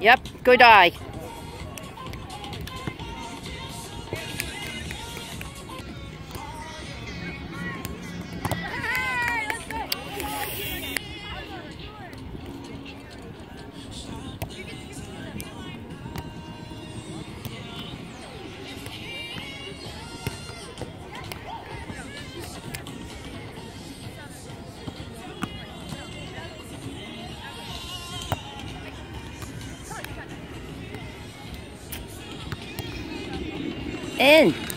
Yep, good eye. In.